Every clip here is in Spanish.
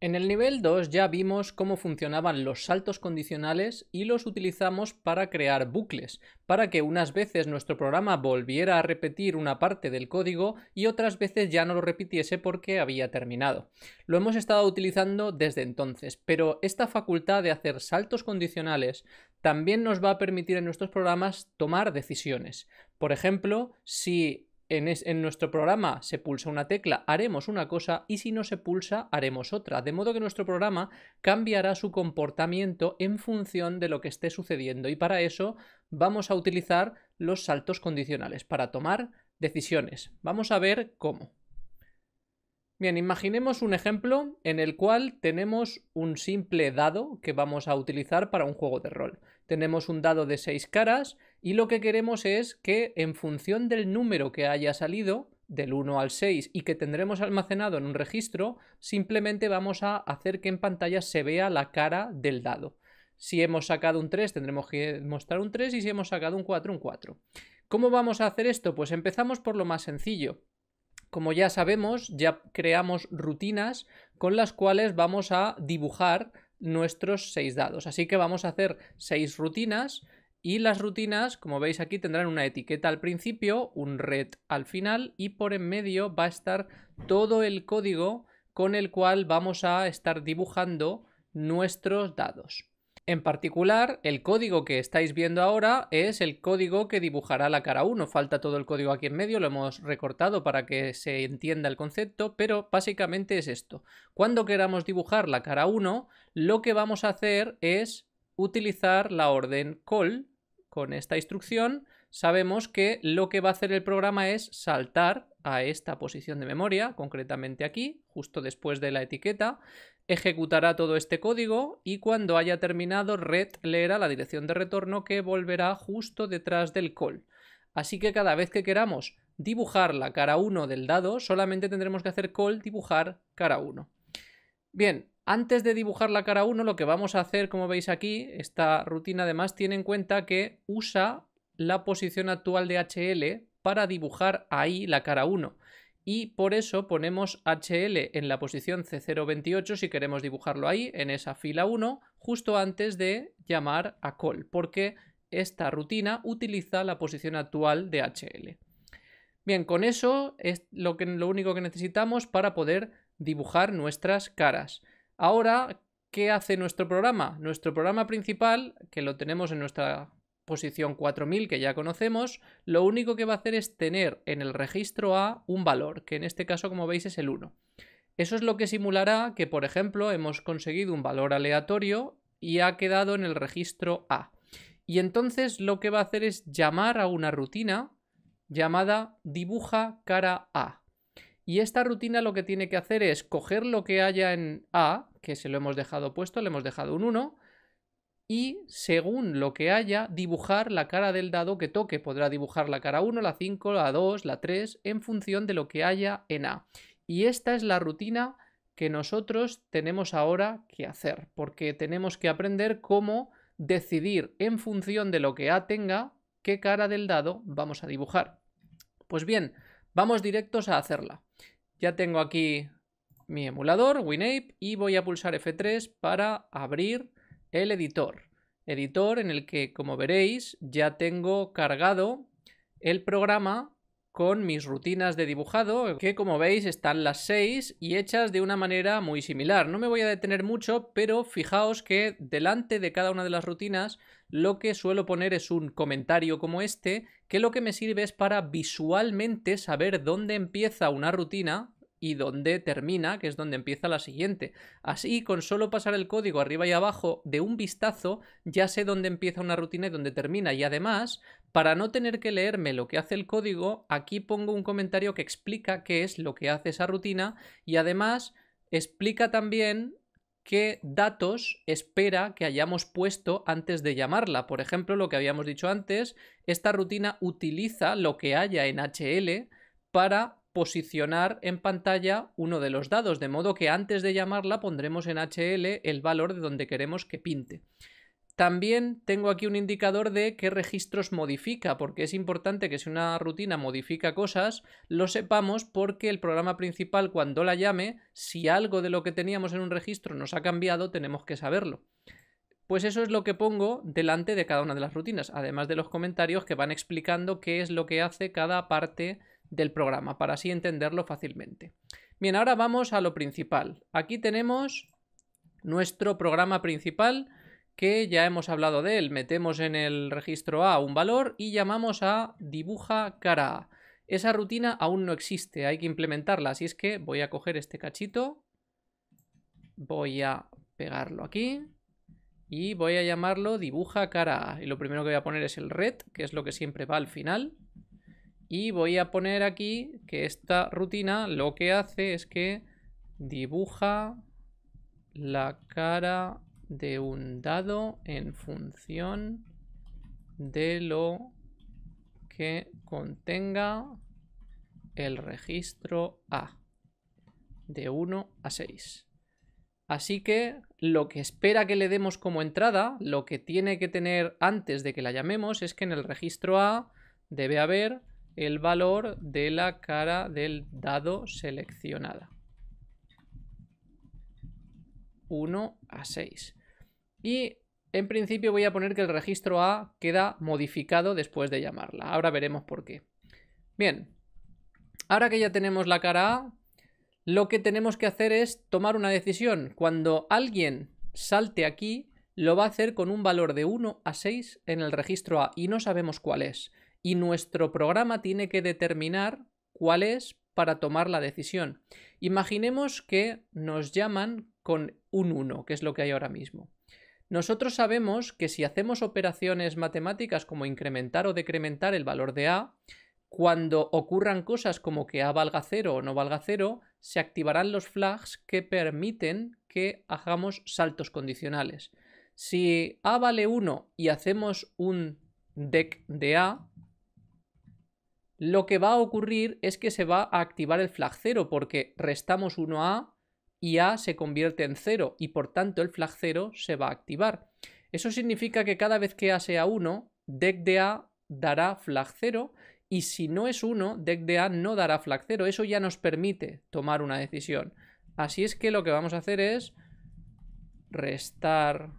En el nivel 2 ya vimos cómo funcionaban los saltos condicionales y los utilizamos para crear bucles, para que unas veces nuestro programa volviera a repetir una parte del código y otras veces ya no lo repitiese porque había terminado. Lo hemos estado utilizando desde entonces, pero esta facultad de hacer saltos condicionales también nos va a permitir en nuestros programas tomar decisiones. Por ejemplo, si en, nuestro programa se pulsa una tecla, haremos una cosa y si no se pulsa, haremos otra. De modo que nuestro programa cambiará su comportamiento en función de lo que esté sucediendo y para eso vamos a utilizar los saltos condicionales, para tomar decisiones. Vamos a ver cómo. Bien, imaginemos un ejemplo en el cual tenemos un simple dado que vamos a utilizar para un juego de rol. Tenemos un dado de seis caras y lo que queremos es que en función del número que haya salido, del 1 al 6 y que tendremos almacenado en un registro, simplemente vamos a hacer que en pantalla se vea la cara del dado. Si hemos sacado un 3 tendremos que mostrar un 3 y si hemos sacado un 4 un 4. ¿Cómo vamos a hacer esto? Pues empezamos por lo más sencillo. Como ya sabemos, ya creamos rutinas con las cuales vamos a dibujar nuestros 6 dados. Así que vamos a hacer 6 rutinas y las rutinas, como veis aquí, tendrán una etiqueta al principio, un red al final y por en medio va a estar todo el código con el cual vamos a estar dibujando nuestros dados. En particular, el código que estáis viendo ahora es el código que dibujará la cara 1. Falta todo el código aquí en medio, lo hemos recortado para que se entienda el concepto, pero básicamente es esto. Cuando queramos dibujar la cara 1, lo que vamos a hacer es utilizar la orden call. Con esta instrucción sabemos que lo que va a hacer el programa es saltar a esta posición de memoria, concretamente aquí, justo después de la etiqueta, ejecutará todo este código y cuando haya terminado red leerá la dirección de retorno que volverá justo detrás del call. Así que cada vez que queramos dibujar la cara 1 del dado, solamente tendremos que hacer call dibujar cara 1. Bien, antes de dibujar la cara 1, lo que vamos a hacer, como veis aquí, esta rutina además tiene en cuenta que usa la posición actual de HL para dibujar ahí la cara 1. Y por eso ponemos HL en la posición C028 si queremos dibujarlo ahí, en esa fila 1, justo antes de llamar a call, porque esta rutina utiliza la posición actual de HL. Bien, con eso es lo, que, lo único que necesitamos para poder dibujar nuestras caras. Ahora, ¿qué hace nuestro programa? Nuestro programa principal, que lo tenemos en nuestra posición 4000 que ya conocemos, lo único que va a hacer es tener en el registro A un valor, que en este caso como veis es el 1. Eso es lo que simulará que, por ejemplo, hemos conseguido un valor aleatorio y ha quedado en el registro A. Y entonces lo que va a hacer es llamar a una rutina llamada dibuja cara A. Y esta rutina lo que tiene que hacer es coger lo que haya en A, que se lo hemos dejado puesto, le hemos dejado un 1, y según lo que haya, dibujar la cara del dado que toque. Podrá dibujar la cara 1, la 5, la 2, la 3, en función de lo que haya en A. Y esta es la rutina que nosotros tenemos ahora que hacer, porque tenemos que aprender cómo decidir en función de lo que A tenga qué cara del dado vamos a dibujar. Pues bien, vamos directos a hacerla. Ya tengo aquí mi emulador, WinApe, y voy a pulsar F3 para abrir el editor. Editor en el que, como veréis, ya tengo cargado el programa con mis rutinas de dibujado, que como veis están las 6 y hechas de una manera muy similar. No me voy a detener mucho, pero fijaos que delante de cada una de las rutinas lo que suelo poner es un comentario como este, que lo que me sirve es para visualmente saber dónde empieza una rutina y dónde termina, que es donde empieza la siguiente. Así, con solo pasar el código arriba y abajo de un vistazo, ya sé dónde empieza una rutina y dónde termina. Y además, para no tener que leerme lo que hace el código, aquí pongo un comentario que explica qué es lo que hace esa rutina y además explica también qué datos espera que hayamos puesto antes de llamarla. Por ejemplo, lo que habíamos dicho antes, esta rutina utiliza lo que haya en HL para posicionar en pantalla uno de los dados, de modo que antes de llamarla pondremos en HL el valor de donde queremos que pinte. también tengo aquí un indicador de qué registros modifica, porque es importante que si una rutina modifica cosas, lo sepamos porque el programa principal cuando la llame, si algo de lo que teníamos en un registro nos ha cambiado, tenemos que saberlo. Pues eso es lo que pongo delante de cada una de las rutinas, además de los comentarios que van explicando qué es lo que hace cada parte del programa, para así entenderlo fácilmente. Bien, ahora vamos a lo principal. Aquí tenemos nuestro programa principal que ya hemos hablado de él. Metemos en el registro A un valor y llamamos a dibuja cara A. Esa rutina aún no existe, hay que implementarla, así es que voy a coger este cachito, voy a pegarlo aquí y voy a llamarlo dibuja cara A. Y lo primero que voy a poner es el red, que es lo que siempre va al final. Y voy a poner aquí que esta rutina lo que hace es que dibuja la cara de un dado en función de lo que contenga el registro A de 1 a 6. Así que lo que espera que le demos como entrada, lo que tiene que tener antes de que la llamemos, es que en el registro A debe haber el valor de la cara del dado seleccionada. 1 a 6. Y en principio voy a poner que el registro A queda modificado después de llamarla. Ahora veremos por qué. Bien, ahora que ya tenemos la cara A, lo que tenemos que hacer es tomar una decisión. Cuando alguien salte aquí, lo va a hacer con un valor de 1 a 6 en el registro A y no sabemos cuál es. Y nuestro programa tiene que determinar cuál es para tomar la decisión. Imaginemos que nos llaman con un 1, que es lo que hay ahora mismo. Nosotros sabemos que si hacemos operaciones matemáticas como incrementar o decrementar el valor de A, cuando ocurran cosas como que A valga 0 o no valga 0, se activarán los flags que permiten que hagamos saltos condicionales. Si A vale 1 y hacemos un deck de A, lo que va a ocurrir es que se va a activar el flag 0 porque restamos 1 a y A se convierte en 0 y por tanto el flag 0 se va a activar. Eso significa que cada vez que A sea 1, deck de A dará flag 0 y si no es 1, deck de A no dará flag 0. Eso ya nos permite tomar una decisión. Así es que lo que vamos a hacer es restar,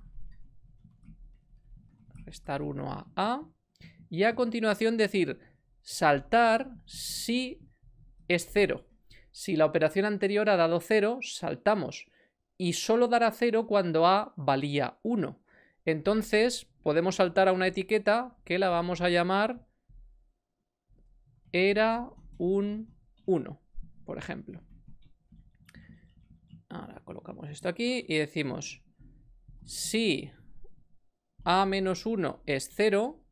restar 1 a A y a continuación decir saltar si es 0. Si la operación anterior ha dado 0, saltamos. Y solo dará 0 cuando A valía 1. Entonces podemos saltar a una etiqueta que la vamos a llamar era un 1, por ejemplo. Ahora colocamos esto aquí y decimos si A menos 1 es 0,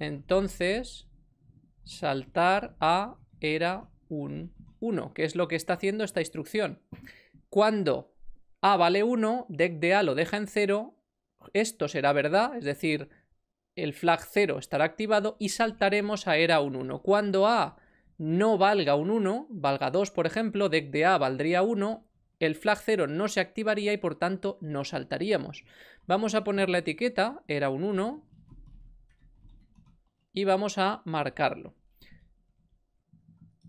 entonces saltar a era un 1, que es lo que está haciendo esta instrucción. Cuando A vale 1, deck de A lo deja en 0, esto será verdad, es decir, el flag 0 estará activado y saltaremos a era un 1. Cuando A no valga un 1, valga 2 por ejemplo, deck de A valdría 1, el flag 0 no se activaría y por tanto no saltaríamos. Vamos a poner la etiqueta, era un 1, y vamos a marcarlo.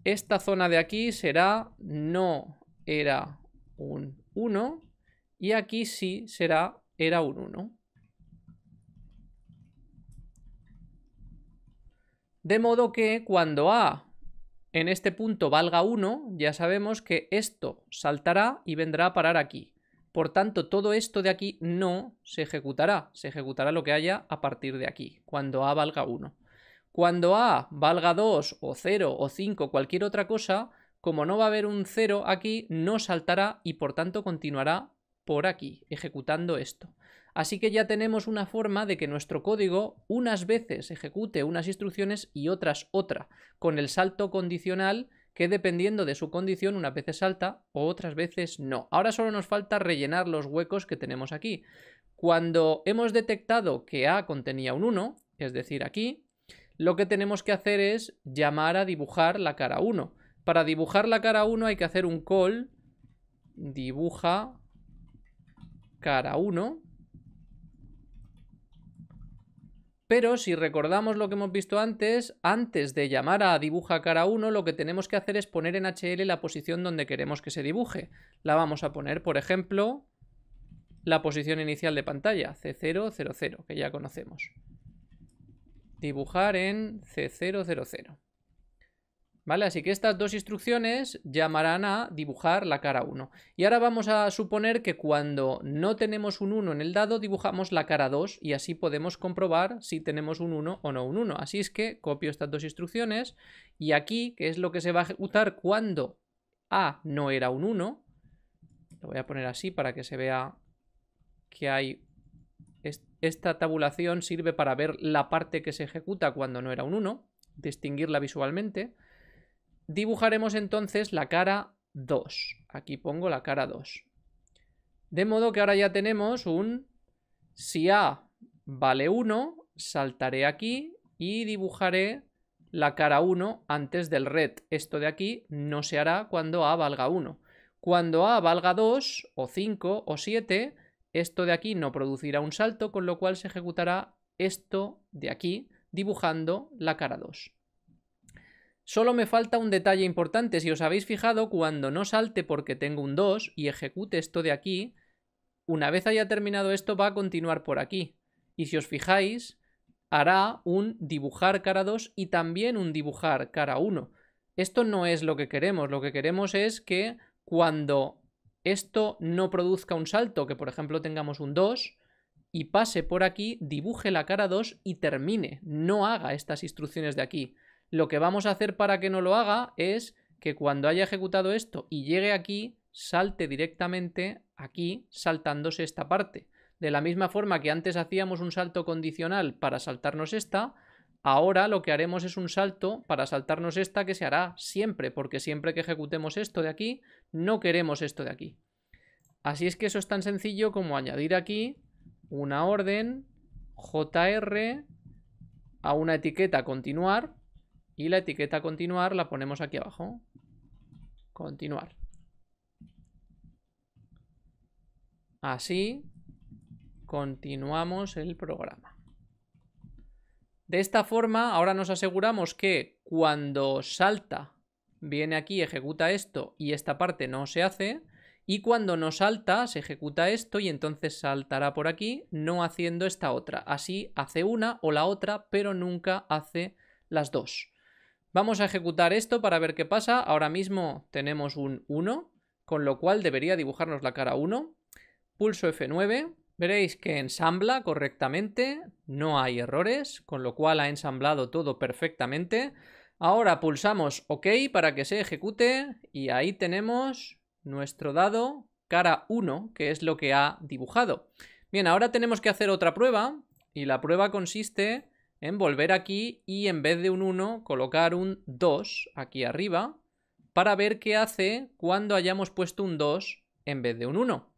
Esta zona de aquí será no era un 1 y aquí sí será era un 1. De modo que cuando A en este punto valga 1, ya sabemos que esto saltará y vendrá a parar aquí. Por tanto, todo esto de aquí no se ejecutará. Se ejecutará lo que haya a partir de aquí, cuando A valga 1. Cuando A valga 2 o 0 o 5, cualquier otra cosa, como no va a haber un 0 aquí, no saltará y por tanto continuará por aquí, ejecutando esto. Así que ya tenemos una forma de que nuestro código unas veces ejecute unas instrucciones y otras otra, con el salto condicional que dependiendo de su condición unas veces salta o otras veces no. Ahora solo nos falta rellenar los huecos que tenemos aquí. Cuando hemos detectado que A contenía un 1, es decir aquí, lo que tenemos que hacer es llamar a dibujar la cara 1. Para dibujar la cara 1 hay que hacer un call dibuja cara 1 Pero si recordamos lo que hemos visto antes, antes de llamar a dibuja cara 1, lo que tenemos que hacer es poner en HL la posición donde queremos que se dibuje. La vamos a poner, por ejemplo, la posición inicial de pantalla, C000, que ya conocemos. Dibujar en C000. ¿Vale? Así que estas dos instrucciones llamarán a dibujar la cara 1. Y ahora vamos a suponer que cuando no tenemos un 1 en el dado, dibujamos la cara 2 y así podemos comprobar si tenemos un 1 o no un 1. Así es que copio estas dos instrucciones y aquí, que es lo que se va a ejecutar cuando A no era un 1, lo voy a poner así para que se vea que hay... Esta tabulación sirve para ver la parte que se ejecuta cuando no era un 1, distinguirla visualmente dibujaremos entonces la cara 2. Aquí pongo la cara 2. De modo que ahora ya tenemos un... Si A vale 1, saltaré aquí y dibujaré la cara 1 antes del red. Esto de aquí no se hará cuando A valga 1. Cuando A valga 2, o 5, o 7, esto de aquí no producirá un salto, con lo cual se ejecutará esto de aquí, dibujando la cara 2. Solo me falta un detalle importante. Si os habéis fijado, cuando no salte porque tengo un 2 y ejecute esto de aquí, una vez haya terminado esto va a continuar por aquí. Y si os fijáis, hará un dibujar cara 2 y también un dibujar cara 1. Esto no es lo que queremos. Lo que queremos es que cuando esto no produzca un salto, que por ejemplo tengamos un 2, y pase por aquí, dibuje la cara 2 y termine. No haga estas instrucciones de aquí. Lo que vamos a hacer para que no lo haga es que cuando haya ejecutado esto y llegue aquí, salte directamente aquí saltándose esta parte. De la misma forma que antes hacíamos un salto condicional para saltarnos esta, ahora lo que haremos es un salto para saltarnos esta que se hará siempre, porque siempre que ejecutemos esto de aquí, no queremos esto de aquí. Así es que eso es tan sencillo como añadir aquí una orden JR a una etiqueta continuar y la etiqueta continuar la ponemos aquí abajo. Continuar. Así continuamos el programa. De esta forma, ahora nos aseguramos que cuando salta, viene aquí, ejecuta esto y esta parte no se hace. Y cuando no salta, se ejecuta esto y entonces saltará por aquí, no haciendo esta otra. Así hace una o la otra, pero nunca hace las dos. Vamos a ejecutar esto para ver qué pasa. Ahora mismo tenemos un 1, con lo cual debería dibujarnos la cara 1. Pulso F9. Veréis que ensambla correctamente, no hay errores, con lo cual ha ensamblado todo perfectamente. Ahora pulsamos OK para que se ejecute y ahí tenemos nuestro dado cara 1, que es lo que ha dibujado. Bien, ahora tenemos que hacer otra prueba y la prueba consiste en volver aquí y en vez de un 1 colocar un 2 aquí arriba para ver qué hace cuando hayamos puesto un 2 en vez de un 1.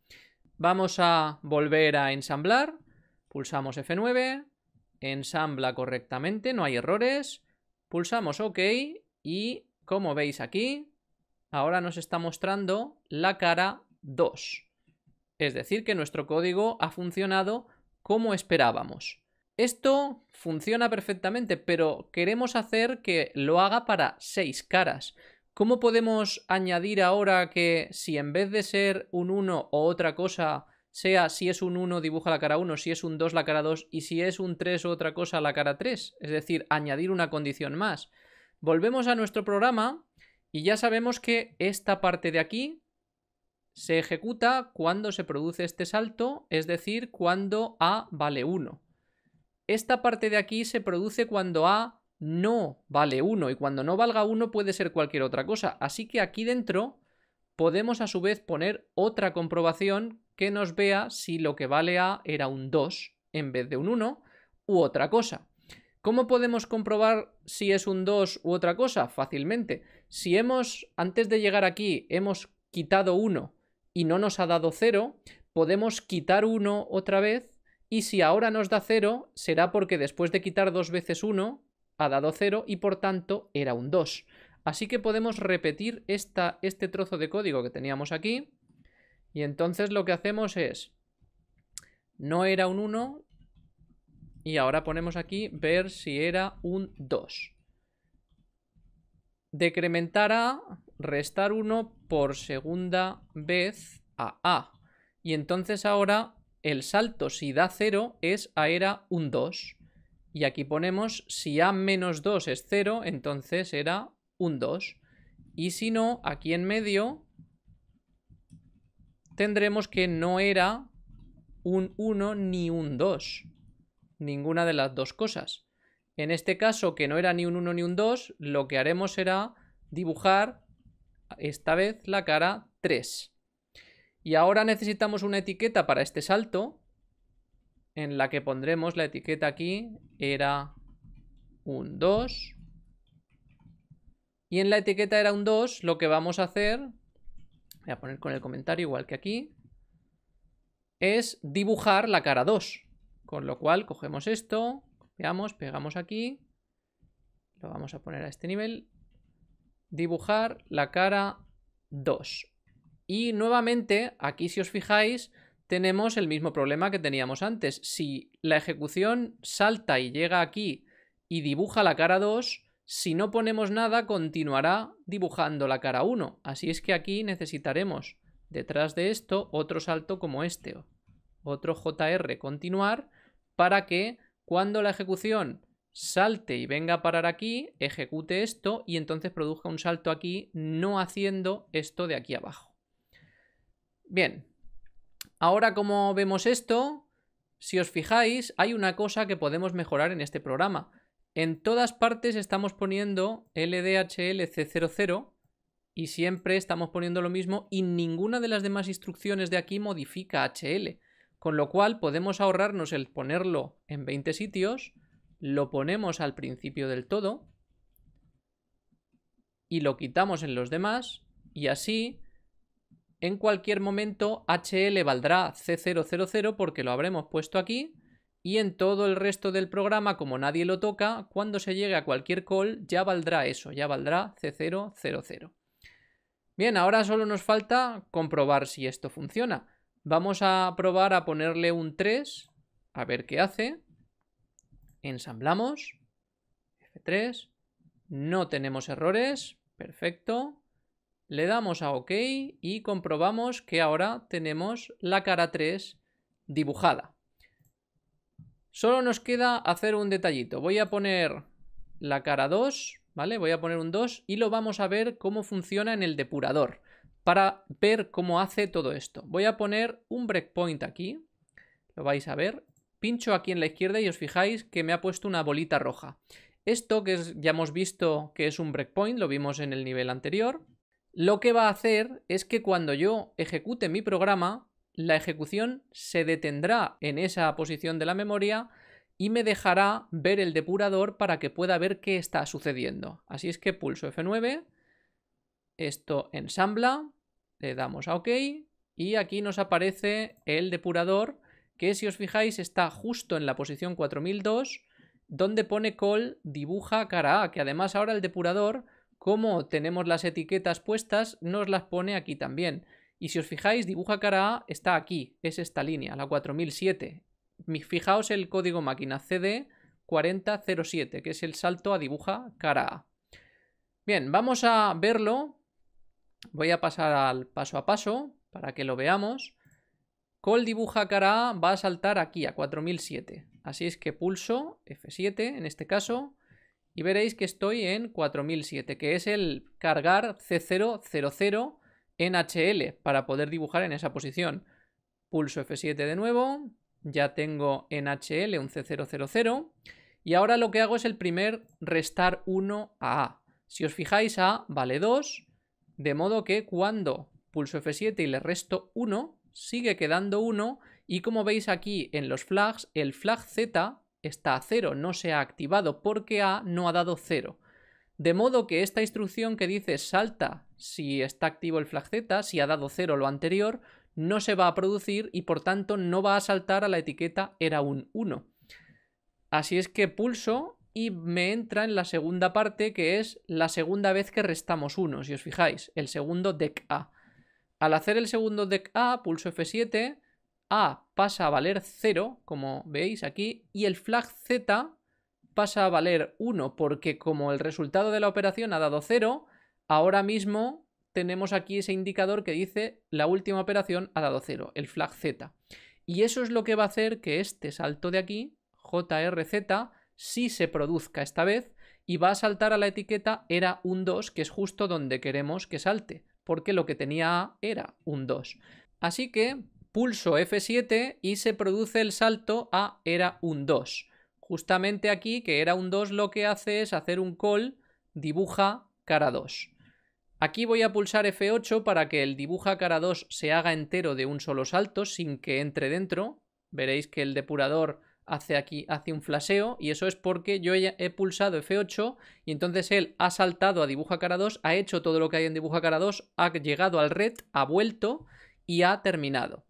Vamos a volver a ensamblar, pulsamos F9, ensambla correctamente, no hay errores, pulsamos OK y como veis aquí, ahora nos está mostrando la cara 2. Es decir, que nuestro código ha funcionado como esperábamos. Esto funciona perfectamente, pero queremos hacer que lo haga para seis caras. ¿Cómo podemos añadir ahora que si en vez de ser un 1 o otra cosa, sea si es un 1 dibuja la cara 1, si es un 2 la cara 2 y si es un 3 o otra cosa la cara 3? Es decir, añadir una condición más. Volvemos a nuestro programa y ya sabemos que esta parte de aquí se ejecuta cuando se produce este salto, es decir, cuando A vale 1. Esta parte de aquí se produce cuando A no vale 1 y cuando no valga 1 puede ser cualquier otra cosa. Así que aquí dentro podemos a su vez poner otra comprobación que nos vea si lo que vale A era un 2 en vez de un 1 u otra cosa. ¿Cómo podemos comprobar si es un 2 u otra cosa? Fácilmente. Si hemos, antes de llegar aquí, hemos quitado 1 y no nos ha dado 0, podemos quitar 1 otra vez y si ahora nos da 0, será porque después de quitar dos veces 1, ha dado 0 y por tanto era un 2. Así que podemos repetir esta, este trozo de código que teníamos aquí. Y entonces lo que hacemos es, no era un 1, Y ahora ponemos aquí ver si era un 2. Decrementar a, restar 1 por segunda vez a A. Y entonces ahora el salto si da 0 es a era un 2. Y aquí ponemos si A menos 2 es 0, entonces era un 2. Y si no, aquí en medio tendremos que no era un 1 ni un 2 ninguna de las dos cosas. En este caso, que no era ni un 1 ni un 2, lo que haremos será dibujar esta vez la cara 3. Y ahora necesitamos una etiqueta para este salto, en la que pondremos la etiqueta aquí, era un 2. Y en la etiqueta era un 2, lo que vamos a hacer, voy a poner con el comentario igual que aquí, es dibujar la cara 2. Con lo cual cogemos esto, copiamos, pegamos aquí, lo vamos a poner a este nivel, dibujar la cara 2. Y nuevamente, aquí si os fijáis, tenemos el mismo problema que teníamos antes. Si la ejecución salta y llega aquí y dibuja la cara 2, si no ponemos nada, continuará dibujando la cara 1. Así es que aquí necesitaremos, detrás de esto, otro salto como este. Otro JR continuar para que cuando la ejecución salte y venga a parar aquí, ejecute esto y entonces produzca un salto aquí, no haciendo esto de aquí abajo. Bien, ahora como vemos esto, si os fijáis, hay una cosa que podemos mejorar en este programa. En todas partes estamos poniendo LDHL-C00 y siempre estamos poniendo lo mismo y ninguna de las demás instrucciones de aquí modifica HL. Con lo cual podemos ahorrarnos el ponerlo en 20 sitios, lo ponemos al principio del todo y lo quitamos en los demás y así en cualquier momento HL valdrá C000 porque lo habremos puesto aquí y en todo el resto del programa, como nadie lo toca, cuando se llegue a cualquier call ya valdrá eso, ya valdrá C000. Bien, ahora solo nos falta comprobar si esto funciona. Vamos a probar a ponerle un 3, a ver qué hace. Ensamblamos. F3. No tenemos errores. Perfecto. Le damos a OK y comprobamos que ahora tenemos la cara 3 dibujada. Solo nos queda hacer un detallito. Voy a poner la cara 2, ¿vale? Voy a poner un 2 y lo vamos a ver cómo funciona en el depurador para ver cómo hace todo esto. Voy a poner un breakpoint aquí, lo vais a ver. Pincho aquí en la izquierda y os fijáis que me ha puesto una bolita roja. Esto que ya hemos visto que es un breakpoint, lo vimos en el nivel anterior. Lo que va a hacer es que cuando yo ejecute mi programa, la ejecución se detendrá en esa posición de la memoria y me dejará ver el depurador para que pueda ver qué está sucediendo. Así es que pulso F9, esto ensambla, le damos a OK y aquí nos aparece el depurador que si os fijáis está justo en la posición 4002 donde pone call dibuja cara A, que además ahora el depurador, como tenemos las etiquetas puestas, nos las pone aquí también. Y si os fijáis, dibuja cara A está aquí, es esta línea, la 4007. Fijaos el código máquina CD 4007, que es el salto a dibuja cara A. Bien, vamos a verlo Voy a pasar al paso a paso para que lo veamos. Col dibuja cara A va a saltar aquí a 4007. Así es que pulso F7 en este caso y veréis que estoy en 4007, que es el cargar C000 en HL para poder dibujar en esa posición. Pulso F7 de nuevo, ya tengo en HL un C000 y ahora lo que hago es el primer restar 1 a A. Si os fijáis, A vale 2 de modo que cuando pulso F7 y le resto 1, sigue quedando 1 y como veis aquí en los flags, el flag Z está a 0, no se ha activado porque A no ha dado 0. De modo que esta instrucción que dice salta si está activo el flag Z, si ha dado 0 lo anterior, no se va a producir y por tanto no va a saltar a la etiqueta era un 1. Así es que pulso y me entra en la segunda parte que es la segunda vez que restamos 1, si os fijáis, el segundo deck A. Al hacer el segundo deck A, pulso F7, A pasa a valer 0, como veis aquí, y el flag Z pasa a valer 1, porque como el resultado de la operación ha dado 0, ahora mismo tenemos aquí ese indicador que dice la última operación ha dado 0, el flag Z. Y eso es lo que va a hacer que este salto de aquí, JRZ, sí se produzca esta vez y va a saltar a la etiqueta era un 2, que es justo donde queremos que salte, porque lo que tenía A era un 2. Así que pulso F7 y se produce el salto a era un 2. Justamente aquí, que era un 2, lo que hace es hacer un call dibuja cara 2. Aquí voy a pulsar F8 para que el dibuja cara 2 se haga entero de un solo salto sin que entre dentro. Veréis que el depurador hace aquí hace un flaseo y eso es porque yo he pulsado F8 y entonces él ha saltado a dibuja cara 2, ha hecho todo lo que hay en dibuja cara 2, ha llegado al red, ha vuelto y ha terminado.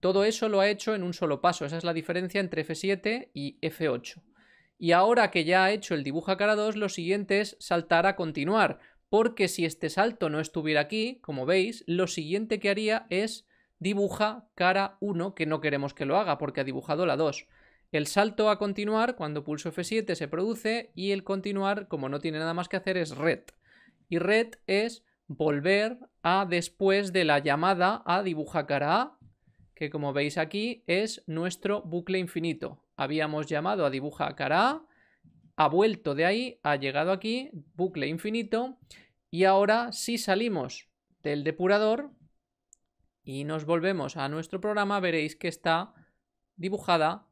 Todo eso lo ha hecho en un solo paso, esa es la diferencia entre F7 y F8. Y ahora que ya ha hecho el dibuja cara 2, lo siguiente es saltar a continuar, porque si este salto no estuviera aquí, como veis, lo siguiente que haría es dibuja cara 1, que no queremos que lo haga porque ha dibujado la 2. El salto a continuar, cuando pulso F7, se produce y el continuar, como no tiene nada más que hacer, es red. Y red es volver a después de la llamada a dibuja cara A, que como veis aquí es nuestro bucle infinito. Habíamos llamado a dibuja cara A, ha vuelto de ahí, ha llegado aquí, bucle infinito, y ahora si salimos del depurador y nos volvemos a nuestro programa, veréis que está dibujada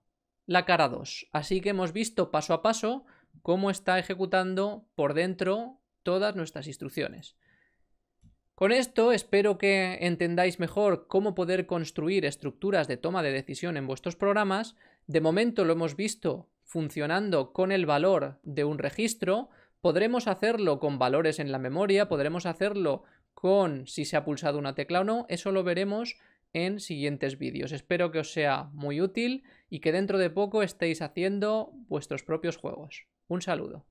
la cara 2. Así que hemos visto paso a paso cómo está ejecutando por dentro todas nuestras instrucciones. Con esto espero que entendáis mejor cómo poder construir estructuras de toma de decisión en vuestros programas. De momento lo hemos visto funcionando con el valor de un registro. Podremos hacerlo con valores en la memoria, podremos hacerlo con si se ha pulsado una tecla o no. Eso lo veremos en siguientes vídeos. Espero que os sea muy útil y que dentro de poco estéis haciendo vuestros propios juegos. Un saludo.